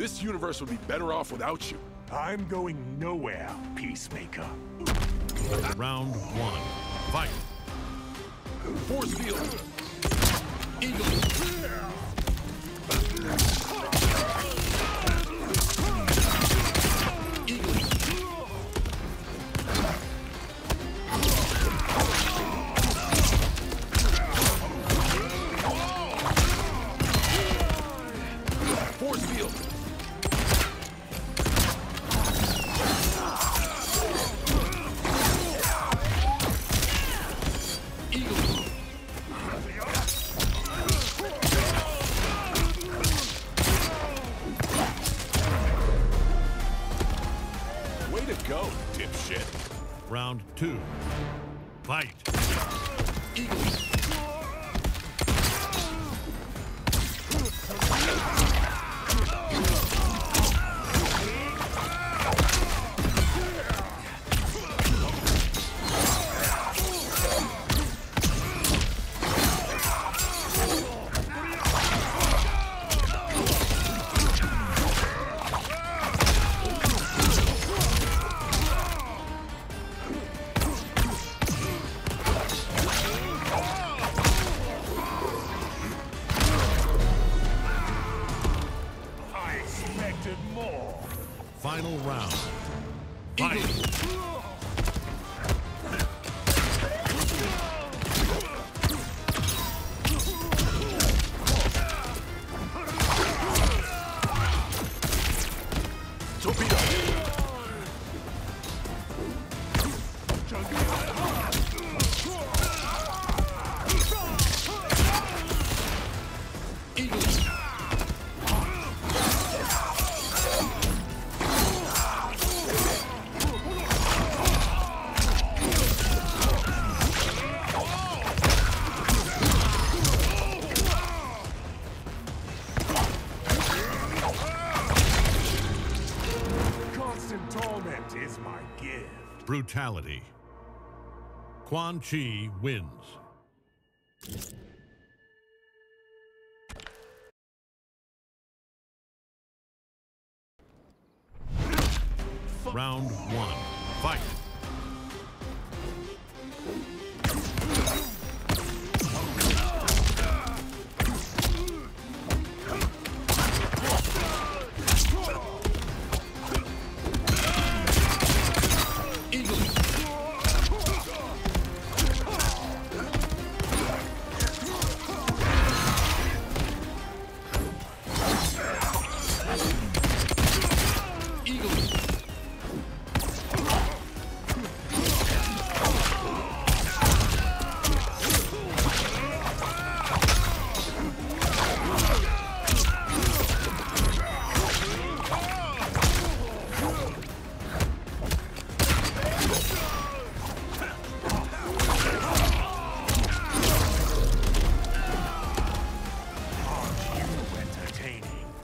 fuck? This universe would be better off without you. I'm going nowhere, Peacemaker. Round one. Fight. Force field. Eagle. Eagle. Force field. Way to go, dipshit. Round two. Fight. Eagle. Final round. Fight. Torpedo. Is my gift. Brutality. Quan Chi wins. Round one. Fight.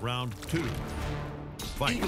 Round two. Fight.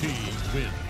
Chi wins.